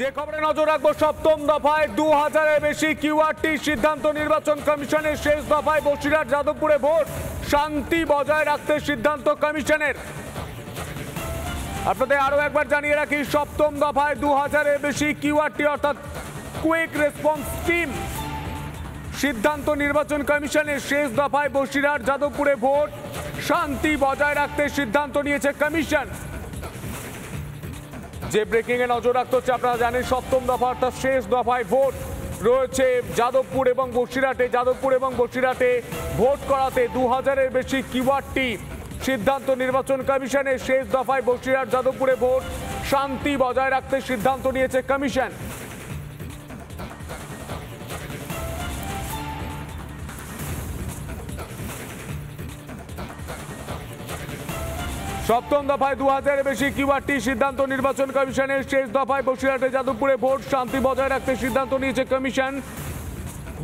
যে খবরে নজর রাখব, সপ্তম দফায় দু হাজারের বেশি কিউআরটি সিদ্ধান্ত নির্বাচন কমিশনের শেষ দফায় বসিরহাট যাদবপুরে ভোট। শান্তি বজায় রাখতে সিদ্ধান্ত কমিশনের। আপনাদের আরও একবার জানিয়ে রাখি, সপ্তম দফায় দু হাজারের বেশি কিউআরটি অর্থাৎ কুইক রেসপন্স টিম। সিদ্ধান্ত নির্বাচন কমিশনের শেষ দফায় বসিরহাট যাদবপুরে ভোট। শান্তি বজায় রাখতে সিদ্ধান্ত নিয়েছে কমিশন। যে ব্রেকিং এ নজর রাখতে হচ্ছে, আপনারা জানেন সপ্তম দফা অর্থাৎ শেষ দফায় ভোট রয়েছে যাদবপুর এবং বসিরহাটে। যাদবপুর এবং বসিরহাটে ভোট করাতে দু হাজারের বেশি কিওয়ার্ডটি সিদ্ধান্ত নির্বাচন কমিশনের শেষ দফায় বসিরহাট যাদবপুরে ভোট শান্তি বজায় রাখতে সিদ্ধান্ত নিয়েছে কমিশন। সপ্তম দফায় দু হাজারের বেশি কিউআরটি সিদ্ধান্ত নির্বাচন কমিশনের শেষ দফায় বসিরহাটে যাদবপুরে ভোট শান্তি বজায় রাখতে সিদ্ধান্ত নিয়েছে কমিশন।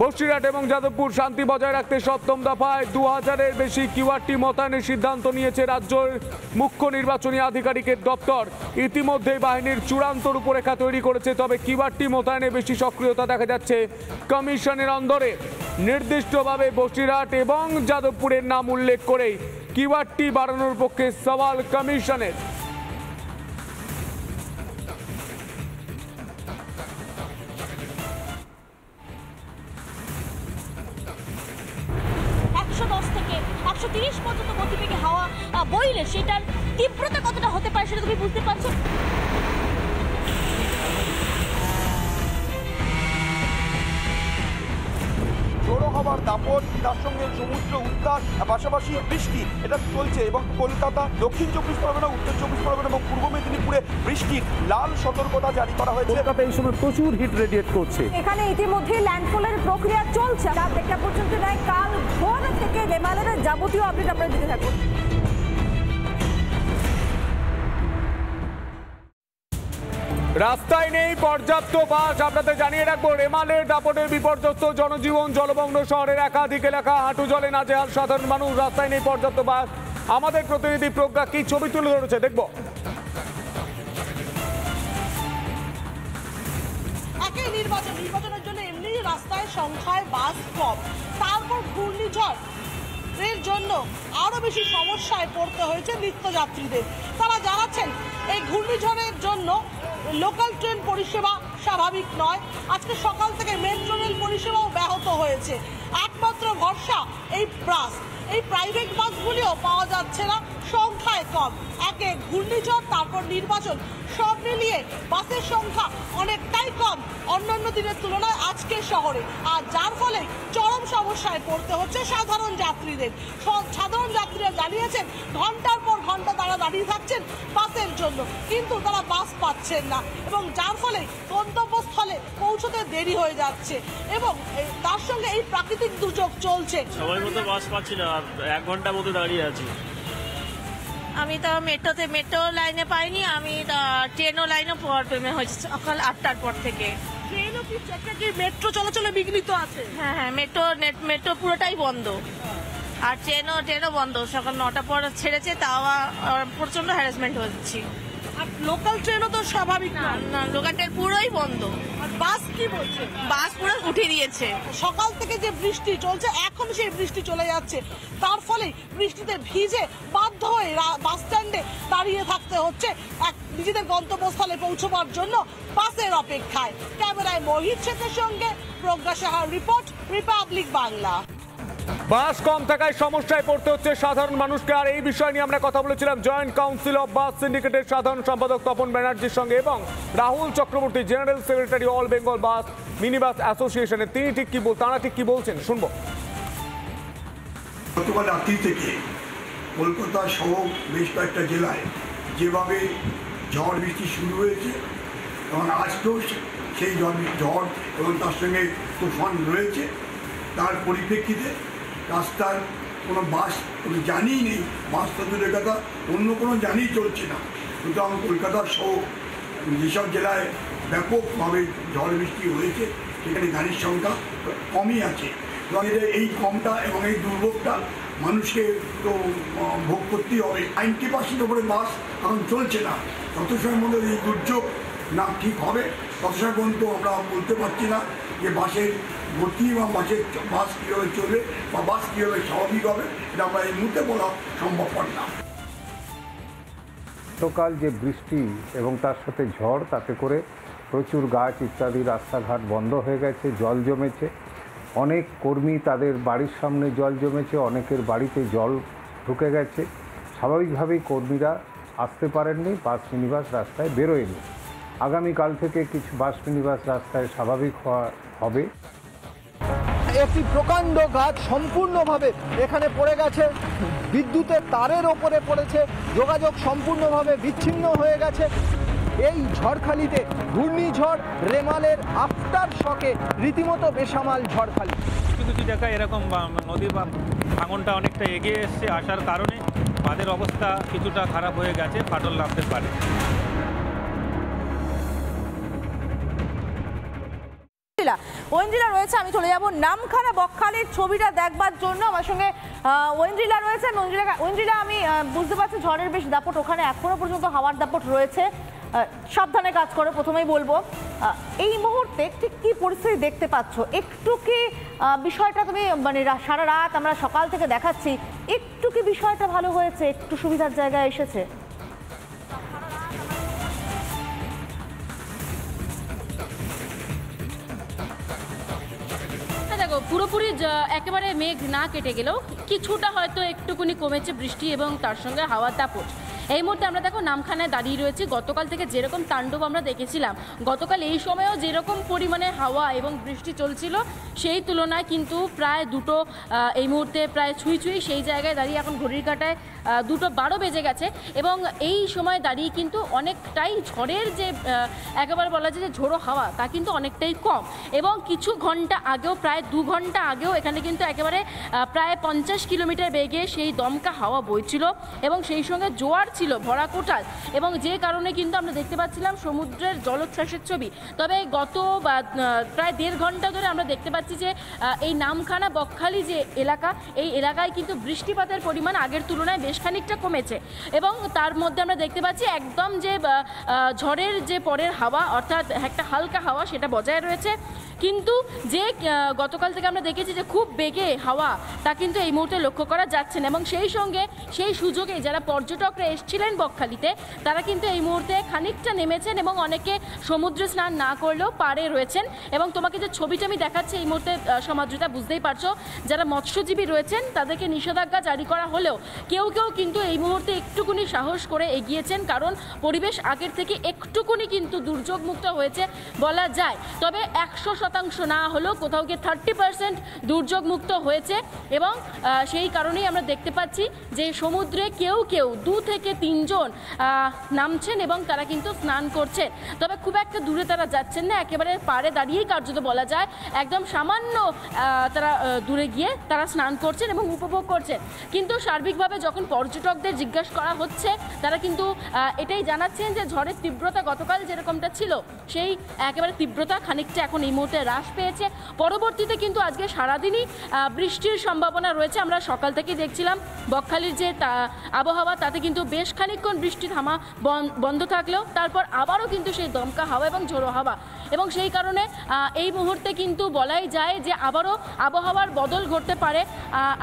বসিরহাট এবং যাদবপুর শান্তি বজায় রাখতে সপ্তম দফায় দু হাজারের বেশি কিউআরটি মোতায়েনের সিদ্ধান্ত নিয়েছে রাজ্যের মুখ্য নির্বাচনী আধিকারিকের দপ্তর। ইতিমধ্যেই বাহিনীর চূড়ান্ত রূপরেখা তৈরি করেছে, তবে কিউআরটি মোতায়েনে বেশি সক্রিয়তা দেখা যাচ্ছে কমিশনের অন্দরে। নির্দিষ্টভাবে বসিরহাট এবং যাদবপুরের নাম উল্লেখ করেই কিউআরটি বাড়ানোর পক্ষে সওয়াল কমিশনের। তিরিশ পর্যন্ত হাওয়া সেটার তীব্রতা কতটা হতে পারে সেটা তুমি বুঝতে পারছ? হবার দাপট তার সঙ্গে সমুদ্র উত্তাপ পাশাপাশি বৃষ্টি। এটা চলছে এবং কলকাতা দক্ষিণ চব্বিশ পরগনা উত্তর চব্বিশ পরগনা এবং পূর্ব মেদিনীপুরে বৃষ্টির লাল সতর্কতা জারি করা হয়েছে। কলকাতা এই সময় প্রচুর হিট রেডিয়েট করছে। এখানে ইতিমধ্যে ল্যান্ডফলের প্রক্রিয়া চলছে। রাত একটা পর্যন্ত নয় কাল ভোর থেকে হেমালয়ের যাবতীয় আপডেট আমরা দিতে থাকব। রাস্তায় নেই পর্যাপ্ত বাস। আপনাদের জানিয়ে রাখব, রেমালের দাপটের বিপর্যস্ত জনজীবন জলমগ্ন শহরের একাধিক এলাকা। হাঁটু জলে নাজেহাল সাধারণ মানুষ, রাস্তায় নেই পর্যাপ্ত বাস। আমাদের প্রতিনিধি প্রজ্ঞা কি ছবি তুলে ধরেছে? দেখব। নির্বাচন, নির্বাচনের জন্য রাস্তায় সংখ্যায় বাস তারপর ঘূর্ণিঝড়। এর জন্য আরও বেশি সমস্যায় পড়তে হয়েছে নিত্যযাত্রীদের। তারা জানাচ্ছেন, এই ঘূর্ণিঝড়ের জন্য লোকাল ট্রেন পরিষেবা স্বাভাবিক নয়। আজকে সকাল থেকে মেট্রো রেল পরিষেবাও ব্যাহত হয়েছে। একমাত্র ভরসা এই বাস। এই প্রাইভেট বাসগুলিও পাওয়া যাচ্ছে না, সংখ্যায় কম। একে ঘূর্ণিঝড়, তারপর নির্বাচন, সব মিলিয়ে বাসের সংখ্যা অনেকটাই কম অন্যান্য দিনের তুলনায় আজকের শহরে। আর যার ফলে চরম সমস্যায় পড়তে হচ্ছে সাধারণ যাত্রীদের। সাধারণ যাত্রীরা জানিয়েছেন, ঘণ্টার পর ঘণ্টা তারা দাঁড়িয়ে থাকছেন বাসের জন্য, কিন্তু তারা বাস পাচ্ছেন না এবং যার ফলে গন্তব্যস্থলে পৌঁছতে দেরি হয়ে যাচ্ছে এবং তার সঙ্গে এই প্রাকৃতিক দুর্যোগ চলছে। সময় মতো বাস পাচ্ছি না এক ঘণ্টা মতো দাঁড়িয়ে আছি। আমি তো মেট্রোতে মেট্রো লাইনে পাইনি আমি তা ট্রেনও লাইনে প্রবলেমে হয়েছে সকাল আটটার পর থেকে। ট্রেনও একটা কি মেট্রো চলাচলে বিঘ্নিত আছে? হ্যাঁ হ্যাঁ মেট্রো নেট মেট্রো পুরোটাই বন্ধ। আর ট্রেনও ট্রেনও বন্ধ সকাল নটা পর ছেড়েছে তাও প্রচণ্ড প্রচণ্ড হ্যারাসমেন্ট হচ্ছি আর লোকাল ট্রেনও তো স্বাভাবিক না। না লোকাল ট্রেন পুরোই বন্ধ। আর বাস কি বলছে? বাস পুরো উঠে দিয়েছে। সকাল থেকে যে বৃষ্টি চলছে এখন সেই বৃষ্টি চলে যাচ্ছে। তার ফলে বৃষ্টিতে ভিজে বাধ্য হয়ে বাস স্ট্যান্ডে দাঁড়িয়ে থাকতে হচ্ছে এক নিজেদের গন্তব্যস্থলে পৌঁছবার জন্য বাসের অপেক্ষায়। ক্যামেরায় মোহিত শেখের সঙ্গে প্রজ্ঞা সাহার রিপোর্ট রিপাবলিক বাংলা বাস কম থাকায় সমস্যায় পড়তে হচ্ছে সাধারণ মানুষকে। আর এই বিষয় নিয়ে আমরা কথা বলেছিলাম জয়েন্ট কাউন্সিল অফ বাস সিন্ডিকেটের সাধারণ সম্পাদক তপন ব্যানার্জির সঙ্গে এবং Rahul Chakraborty, general secretary all Bengal bus mini bus অ্যাসোসিয়েশনের। তিনি ঠিক কি বল তারা ঠিক কি বলছেন? শুনব। গতকাল রাত্রি থেকে কলকাতা সহ বেশ কয়েকটা জেলায় যেভাবে ঝড় বৃষ্টি শুরু হয়েছে এবং আজকেও সেই ঝড় ঝড় এবং তার সঙ্গে তুফান রয়েছে, তার পরিপ্রেক্ষিতে রাস্তার কোনো বাস কোনো জানিই নেই, বাস তো দূরের কথা, অন্য কোনো জানিই চলছে না। সুতরাং কলকাতা সহ যেসব জেলায় ব্যাপকভাবে ঝড় বৃষ্টি হয়েছে, সেখানে গাড়ির সংখ্যা কমই আছে। এই কমটা এবং এই দুর্ভোগটা মানুষকে তো ভোগ করতেই হবে। নাইনটি পার্সেন্ট ওপরে বাস এখন চলছে না। তত সময়ের মধ্যে এই দুর্যোগ না, ঠিক হবে। সময় পর্যন্ত আমরা বলতে পারছি না যে বাসের গতি বা বাসের বাস কীভাবে চলবে বা বাস কীভাবে স্বাভাবিক হবে, এটা আমরা এই মুহূর্তে বলা সম্ভবপর না। গতকাল যে বৃষ্টি এবং তার সাথে ঝড়, তাতে করে প্রচুর গাছ ইত্যাদি রাস্তাঘাট বন্ধ হয়ে গেছে, জল জমেছে। অনেক কর্মী তাদের বাড়ির সামনে জল জমেছে, অনেকের বাড়িতে জল ঢুকে গেছে। স্বাভাবিকভাবেই কর্মীরা আসতে পারেননি, বাস, মিনিবাস রাস্তায় বেরোয়নি। আগামীকাল থেকে কিছু বাস মিনিবাস রাস্তায় স্বাভাবিক হওয়া হবে। একটি প্রকাণ্ড গাছ সম্পূর্ণভাবে এখানে পড়ে গেছে। বিদ্যুতের তারের ওপরে পড়েছে। যোগাযোগ সম্পূর্ণভাবে বিচ্ছিন্ন হয়ে গেছে। এই ঝড়খালিতে ঘূর্ণিঝড় রেমালের আফটার শকে রীতিমতো বেসামাল ঝড়খালি। কিছু কিছু জায়গায় এরকম বা- নদী বা ভাঙনটা অনেকটা এগিয়ে এসছে আসার কারণে। বাঁধের অবস্থা কিছুটা খারাপ হয়ে গেছে ফাটল নামতে পারে। ওয়েঞ্জিলা রয়েছে, আমি চলে যাব নামখানা বকখালির ছবিটা দেখবার জন্য। আমার সঙ্গে ওয়েঞ্জিলা রয়েছে ওয়েঞ্জিলা আমি বুঝতে পারছি ঝড়ের বেশ দাপট, ওখানে এখনও পর্যন্ত হাওয়ার দাপট রয়েছে। সাবধানে কাজ করো, প্রথমেই বলব। এই মুহূর্তে ঠিক কি পরিস্থিতি দেখতে পাচ্ছ? একটু কি বিষয়টা তুমি মানে সারা রাত আমরা সকাল থেকে দেখাচ্ছি, একটু কি বিষয়টা ভালো হয়েছে? একটু সুবিধার জায়গায় এসেছে? একেবারে মেঘ না কেটে গেলেও কিছুটা হয়তো একটুকুনি কমেছে বৃষ্টি এবং তার সঙ্গে হাওয়ার দাপট। এই মুহূর্তে আমরা দেখো নামখানায় দাঁড়িয়ে রয়েছি। গতকাল থেকে যেরকম তাণ্ডব আমরা দেখেছিলাম, গতকাল এই সময়েও যেরকম পরিমাণে হাওয়া এবং বৃষ্টি চলছিল, সেই তুলনায় কিন্তু প্রায় দুটো এই মুহূর্তে প্রায় ছুঁই ছুঁই সেই জায়গায় দাঁড়িয়ে এখন ঘড়ির কাটায় দুটো বারো বেজে গেছে এবং এই সময় দাঁড়িয়ে কিন্তু অনেকটাই ঝড়ের যে একেবারে বলা যায় যে ঝোড়ো হাওয়া, তা কিন্তু অনেকটাই কম এবং কিছু ঘণ্টা আগেও, প্রায় দু ঘণ্টা আগেও এখানে কিন্তু একেবারে প্রায় পঞ্চাশ কিলোমিটার বেগে সেই দমকা হাওয়া বইছিল এবং সেই সঙ্গে জোয়ার ছিল। ভরা কোটাল এবং যে কারণে কিন্তু আমরা দেখতে পাচ্ছিলাম সমুদ্রের জলোচ্ছ্বাসের ছবি। তবে গত প্রায় দেড় ঘণ্টা ধরে আমরা দেখতে পাচ্ছি যে এই নামখানা বকখালি যে এলাকা, এই এলাকায় কিন্তু বৃষ্টিপাতের পরিমাণ আগের তুলনায় বেশ খানিকটা কমেছে। এবং তার মধ্যে আমরা দেখতে পাচ্ছি একদম যে ঝড়ের যে পরের হাওয়া, অর্থাৎ একটা হালকা হাওয়া, সেটা বজায় রয়েছে। কিন্তু যে গতকাল থেকে আমরা দেখেছি যে খুব বেগে হাওয়া তা কিন্তু এই মুহূর্তে লক্ষ্য করা যাচ্ছে না। এবং সেই সঙ্গে সেই সুযোগে যারা পর্যটকরা এসেছিলেন বকখালিতে, তারা কিন্তু এই মুহূর্তে খানিকটা নেমেছেন এবং অনেকে সমুদ্রে স্নান না করলেও পাড়ে রয়েছেন। এবং তোমাকে যে ছবিটা আমি দেখাচ্ছি এই মুহূর্তে সমাদ্রিতা বুঝতেই পারছ, যারা মৎস্যজীবী রয়েছেন, তাদেরকে নিষেধাজ্ঞা জারি করা হলেও কেউ কেউ কিন্তু এই মুহূর্তে একটুকুনি সাহস করে এগিয়েছেন, কারণ পরিবেশ আগের থেকে একটুকুনি কিন্তু দুর্যোগমুক্ত হয়েছে বলা যায়। তবে একশো শতাংশ না হলেও কোথাও গিয়ে থার্টি পার্সেন্ট দুর্যোগমুক্ত হয়েছে এবং সেই কারণেই আমরা দেখতে পাচ্ছি যে সমুদ্রে কেউ কেউ দু থেকে তিনজন নামছেন এবং তারা কিন্তু স্নান করছেন তবে খুব একটা দূরে তারা যাচ্ছেন না, একেবারে পাড়ে দাঁড়িয়েই কার্যত বলা যায়। একদম সামান্য তারা দূরে গিয়ে তারা স্নান করছেন এবং উপভোগ করছেন। কিন্তু সার্বিকভাবে যখন পর্যটকদের জিজ্ঞাসা করা হচ্ছে, তারা কিন্তু এটাই জানাচ্ছেন যে ঝড়ের তীব্রতা গতকাল যেরকমটা ছিল, সেই একেবারে তীব্রতা খানিকটা এখন এই মুহূর্তে হ্রাস পেয়েছে। পরবর্তীতে কিন্তু আজকে সারাদিনই বৃষ্টির সম্ভাবনা রয়েছে। আমরা সকাল থেকেই দেখছিলাম, বকখালির যে আবহাওয়া, তাতে কিন্তু বেশ খানিকক্ষণ বৃষ্টি থামা বন- বন্ধ থাকলেও, তারপর আবারও কিন্তু সেই দমকা হাওয়া এবং ঝোড়ো হাওয়া এবং সেই কারণে এই মুহূর্তে কিন্তু বলাই যায় যে আবারও আবহাওয়ার বদল ঘটতে পারে।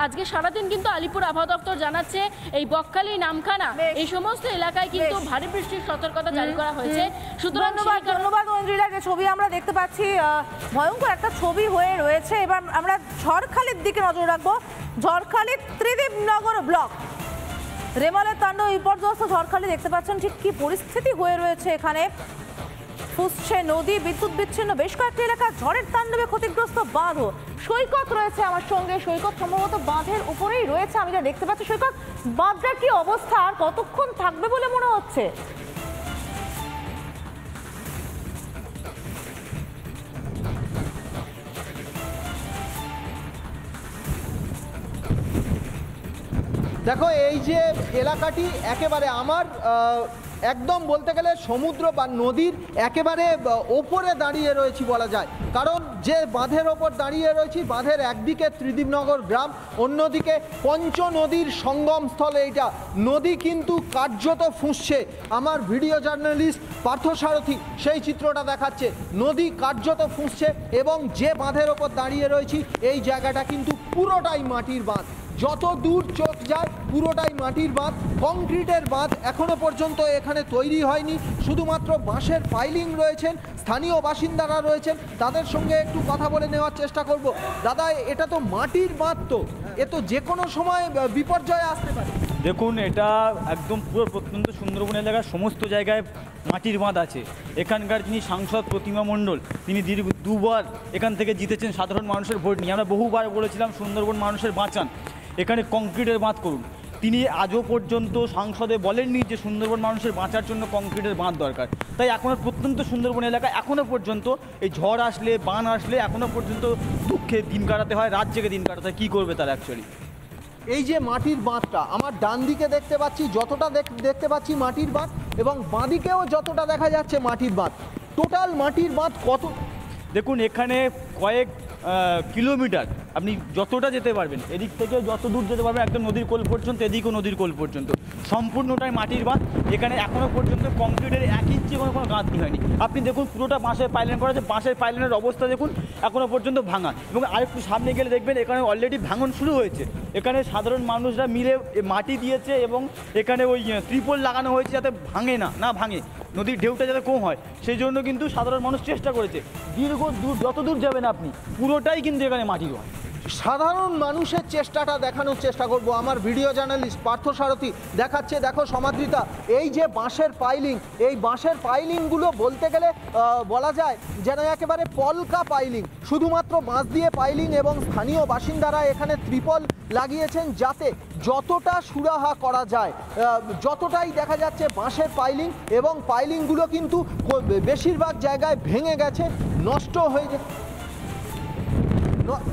আজকে সারাদিন কিন্তু আলিপুর আবহাওয়া দপ্তর জানাচ্ছে এই বকখালি নামখানা এই সমস্ত এলাকায় কিন্তু ভারী বৃষ্টির সতর্কতা জারি করা হয়েছে। সুতরাং ধন্যবাদ ধন্যবাদ ঐন্দ্রিলা যে ছবি আমরা দেখতে পাচ্ছি ভয়ঙ্কর একটা ছবি হয়ে রয়েছে। এবার আমরা ঝড়খালির দিকে নজর রাখব। ঝড়খালি ত্রিদীপনগর ব্লক। রেমালের তাণ্ডব বিপর্যস্ত ঝড়খালি দেখতে পাচ্ছেন ঠিক কি পরিস্থিতি হয়ে রয়েছে এখানে। ফুসছে নদী, বিদ্যুৎ বিচ্ছিন্ন, বেশ কয়েকটি এলাকা ঝড়ের তাণ্ডবে ক্ষতিগ্রস্ত বাঁধও। সৈকত রয়েছে আমার সঙ্গে। সৈকত সম্ভবত বাঁধের উপরেই রয়েছে। আমি যা দেখতে পাচ্ছি, সৈকত, বাঁধটার কি অবস্থা? আর কতক্ষণ থাকবে বলে মনে হচ্ছে? দেখো, এই যে এলাকাটি একেবারে আমার একদম বলতে গেলে সমুদ্র বা নদীর একেবারে ওপরে দাঁড়িয়ে রয়েছি বলা যায়। কারণ যে বাঁধের ওপর দাঁড়িয়ে রয়েছি, বাঁধের একদিকে ত্রিদীপনগর গ্রাম, অন্যদিকে পঞ্চ নদীর সঙ্গমস্থল এইটা। নদী কিন্তু কার্যত ফুঁসছে। আমার ভিডিও জার্নালিস্ট পার্থসারথী সেই চিত্রটা দেখাচ্ছে। নদী কার্যত ফুঁসছে এবং যে বাঁধের ওপর দাঁড়িয়ে রয়েছি, এই জায়গাটা কিন্তু পুরোটাই মাটির বাঁধ। যত দূর চোখ যায়, পুরোটাই মাটির বাঁধ, কংক্রিটের বাঁধ এখনও পর্যন্ত এখানে তৈরি হয়নি। শুধুমাত্র বাঁশের পাইলিং রয়েছেন, স্থানীয় বাসিন্দারা রয়েছেন। তাদের সঙ্গে একটু কথা বলে নেওয়ার চেষ্টা করব। দাদা, এটা তো মাটির বাঁধ তো। এ তো যে কোনো সময় বিপর্যয় আসতে পারে। দেখুন, এটা একদম পুরো প্রত্যন্ত সুন্দরবন এলাকার সমস্ত জায়গায় মাটির বাঁধ আছে। এখানকার যিনি সাংসদ প্রতিমা মণ্ডল, তিনি দীর্ঘ দুবার এখান থেকে জিতেছেন সাধারণ মানুষের ভোট নিয়ে। আমরা বহুবার বলেছিলাম, সুন্দরবন মানুষের বাঁচান। এখানে কংক্রিটের বাঁধ করুন। তিনি আজও পর্যন্ত সংসদে বলেননি যে সুন্দরবন মানুষের বাঁচার জন্য কংক্রিটের বাঁধ দরকার। তাই এখনও প্রত্যন্ত সুন্দরবন এলাকা এখনও পর্যন্ত এই ঝড় আসলে বান আসলে এখনও পর্যন্ত দুঃখে দিন কাটাতে হয় রাত জেগে দিন কাটাতে হয়। কী করবে তারা অ্যাকচুয়ালি এই যে মাটির বাঁধটা আমার ডান দিকে দেখতে পাচ্ছি যতটা দেখতে পাচ্ছি মাটির বাঁধ এবং বাঁদিকেও যতটা দেখা যাচ্ছে মাটির বাঁধ। টোটাল মাটির বাঁধ কত? দেখুন এখানে কয়েক কিলোমিটার আপনি যতটা যেতে পারবেন, এদিক থেকে যত দূর যেতে পারবেন, একদম নদীর কোল পর্যন্ত, এদিকও নদীর কোল পর্যন্ত। সম্পূর্ণটাই মাটির বাঁধ। এখানে এখনও পর্যন্ত কংক্রিটের এক ইঞ্চি কোনো কোনো গাঁথনি হয়নি। আপনি দেখুন, পুরোটা বাঁশের পাইলেন করা আছে। বাঁশের পাইলেনের অবস্থা দেখুন এখনও পর্যন্ত ভাঙা। এবং আরেকটু সামনে গেলে দেখবেন, এখানে অলরেডি ভাঙন শুরু হয়েছে। এখানে সাধারণ মানুষরা মিলে মাটি দিয়েছে এবং এখানে ওই ত্রিপল লাগানো হয়েছে যাতে ভাঙে না না ভাঙে। নদীর ঢেউটা যাতে কম হয়। সেই জন্য কিন্তু সাধারণ মানুষ চেষ্টা করেছে। দীর্ঘ দূর যত দূর যাবেন আপনি, পুরোটাই কিন্তু এখানে মাটির হয় সাধারণ মানুষের চেষ্টাটা দেখানোর চেষ্টা করব। আমার ভিডিও জার্নালিস্ট পার্থ সারথী দেখাচ্ছে, দেখো সমাদৃতা। এই যে বাঁশের পাইলিং, এই বাঁশের পাইলিংগুলো বলতে গেলে বলা যায় যেন একেবারে পলকা পাইলিং। শুধুমাত্র বাঁশ দিয়ে পাইলিং এবং স্থানীয় বাসিন্দারা এখানে ত্রিপল লাগিয়েছেন যাতে যতটা সুরাহা করা যায় যতটাই দেখা যাচ্ছে বাঁশের পাইলিং এবং পাইলিংগুলো কিন্তু বেশিরভাগ জায়গায় ভেঙে গেছে, নষ্ট হয়ে ন-